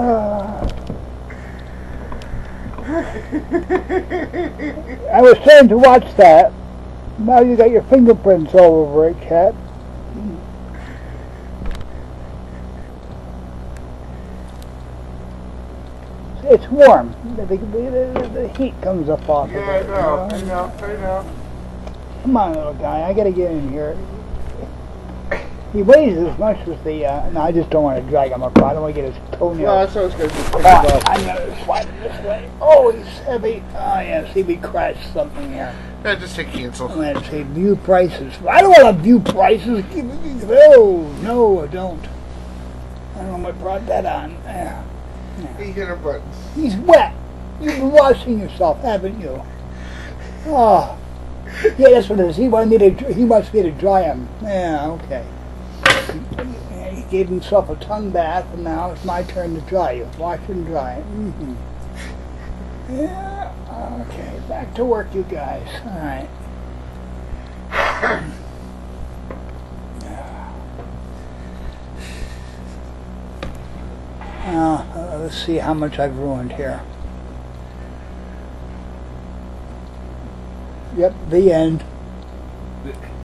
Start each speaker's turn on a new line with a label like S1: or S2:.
S1: I was trying to watch that. Now you got your fingerprints all over it, cat. It's warm. The, the, the, the heat comes up off
S2: Yeah,
S1: of
S2: I
S1: it. you
S2: know,
S1: know?
S2: I know, I know.
S1: Come on, little guy. I gotta get in here. He weighs as much as the. Uh, no, I just don't want to drag him across. I don't want to get his
S2: No,
S1: toenails.
S2: that's what I was going to. Pick
S1: Ah. I'm gonna slide it this way. Oh, he's heavy. Oh, yeah. See, we crashed something here.
S2: Yeah, just hit cancel.
S1: I'm gonna say view prices. I don't want to view prices. No, no, I don't. I don't know what brought that on. Yeah.
S2: He hit our buttons.
S1: He's wet. You've been washing yourself, haven't you? Oh. Yeah, that's what it is. He wanted me to. He wants me to dry him. Yeah, okay. Gave himself a tongue bath, and now it's my turn to dry you. Wash and dry. hmm Yeah. Okay. Back to work, you guys. All right. Uh, let's see how much I've ruined here. Yep, the end.